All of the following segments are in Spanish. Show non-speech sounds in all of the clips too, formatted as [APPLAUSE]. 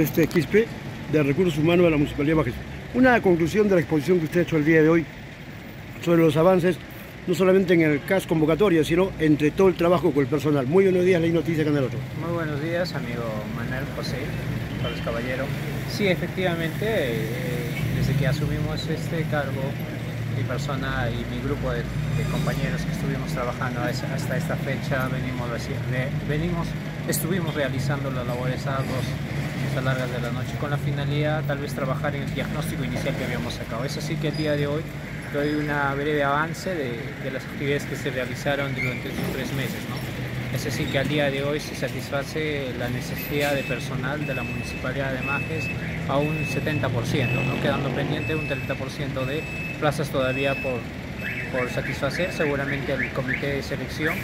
este Quispe de Recursos Humanos de la Municipalidad Bajes. Una conclusión de la exposición que usted ha hecho el día de hoy sobre los avances, no solamente en el CAS convocatoria, sino entre todo el trabajo con el personal. Muy buenos días, Ley Noticia Canal 8. Muy buenos días, amigo Manuel José Carlos Caballero. Sí, efectivamente, eh, desde que asumimos este cargo, mi persona y mi grupo de, compañeros que estuvimos trabajando hasta esta fecha, venimos, venimos estuvimos realizando las labores a largas de la noche con la finalidad tal vez trabajar en el diagnóstico inicial que habíamos sacado. Es así que el día de hoy doy una breve avance de, de las actividades que se realizaron durante estos tres meses. ¿no? Es así que al día de hoy se satisface la necesidad de personal de la Municipalidad de Majes a un 70%, ¿no? quedando pendiente un 30% de plazas todavía por, por satisfacer. Seguramente el comité de selección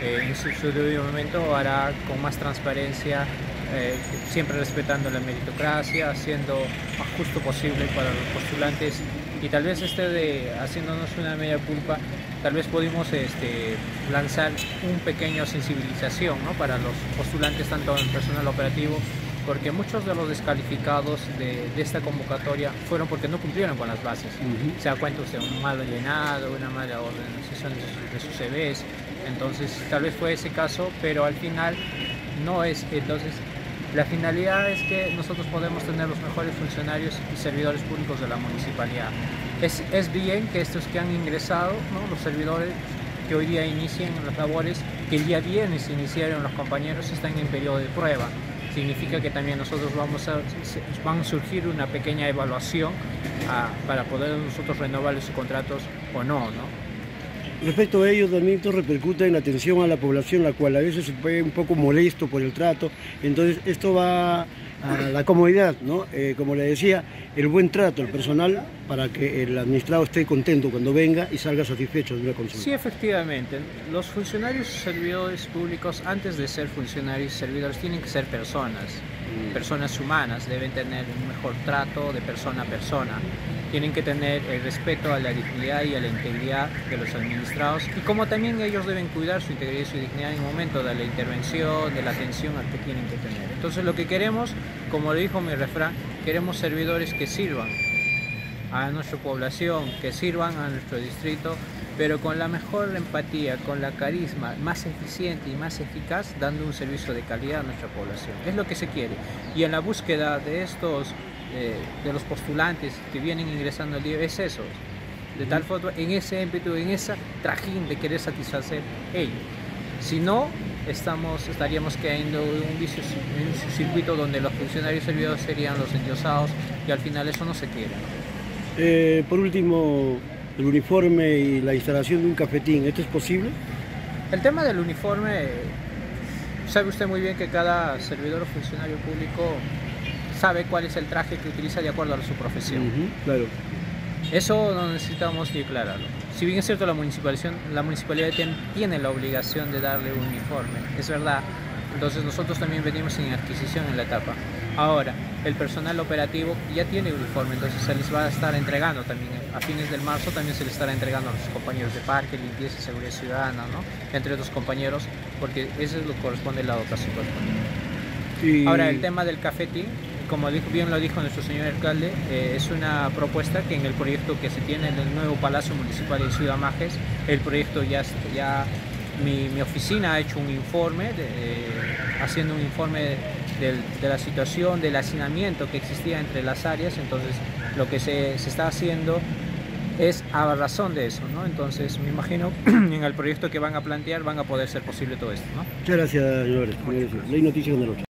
eh, en su, su, momento hará con más transparencia, eh, siempre respetando la meritocracia, haciendo más justo posible para los postulantes y tal vez este de haciéndonos una media culpa, tal vez pudimos este, lanzar un pequeño sensibilización ¿no? para los postulantes, tanto en personal operativo, porque muchos de los descalificados de, de, esta convocatoria fueron porque no cumplieron con las bases. Uh -huh. Se da cuenta usted, un mal llenado, una mala organización de, de sus CVs, entonces tal vez fue ese caso, pero al final no es, entonces la finalidad es que nosotros podemos tener los mejores funcionarios y servidores públicos de la municipalidad. Es, es bien que estos que han ingresado, ¿no? los servidores que hoy día inicien las labores, que el día viernes iniciaron los compañeros, están en periodo de prueba. Significa que también nosotros vamos a, van a surgir una pequeña evaluación a, para poder nosotros renovar sus contratos o no, ¿no? Respecto a ello, también esto repercute en la atención a la población, la cual a veces se puede un poco molesto por el trato. Entonces, esto va a la comodidad, ¿no? Eh, como le decía, el buen trato al personal para que el administrado esté contento cuando venga y salga satisfecho de una consulta. Sí, efectivamente. Los funcionarios y servidores públicos, antes de ser funcionarios y servidores, tienen que ser personas, mm. personas humanas, deben tener un mejor trato de persona a persona tienen que tener el respeto a la dignidad y a la integridad de los administrados y como también ellos deben cuidar su integridad y su dignidad en el momento de la intervención, de la atención al que tienen que tener. Entonces lo que queremos, como lo dijo mi refrán, queremos servidores que sirvan a nuestra población, que sirvan a nuestro distrito, pero con la mejor empatía, con la carisma, más eficiente y más eficaz, dando un servicio de calidad a nuestra población. Es lo que se quiere. Y en la búsqueda de estos eh, de los postulantes que vienen ingresando al día es eso, de tal forma, en ese ímpetu, en esa trajín de querer satisfacer ellos. Si no, estamos, estaríamos cayendo en un, vicio, en un circuito donde los funcionarios servidores serían los endiosados y al final eso no se quiere. Eh, por último, el uniforme y la instalación de un cafetín, ¿esto es posible? El tema del uniforme, sabe usted muy bien que cada servidor o funcionario público sabe cuál es el traje que utiliza de acuerdo a su profesión. Uh -huh, claro. Eso no necesitamos ni aclararlo. Si bien es cierto, la, la municipalidad tiene la obligación de darle un uniforme, es verdad. Entonces nosotros también venimos en adquisición en la etapa. Ahora, el personal operativo ya tiene uniforme, entonces se les va a estar entregando también. A fines del marzo también se les estará entregando a los compañeros de parque, limpieza y seguridad ciudadana, ¿no? Entre otros compañeros, porque eso es lo que corresponde a la dotación correspondiente. Ahora, el tema del cafetín, como bien lo dijo nuestro señor alcalde, eh, es una propuesta que en el proyecto que se tiene en el nuevo Palacio Municipal de Ciudad Majes, el proyecto ya, ya mi, mi oficina ha hecho un informe, de, eh, haciendo un informe de, de, la situación del hacinamiento que existía entre las áreas, entonces lo que se, se está haciendo es a razón de eso, ¿no? Entonces me imagino [CLEARS THROAT] en el proyecto que van a plantear van a poder ser posible todo esto, ¿no? Muchas gracias, señores. Ley Noticias del 8.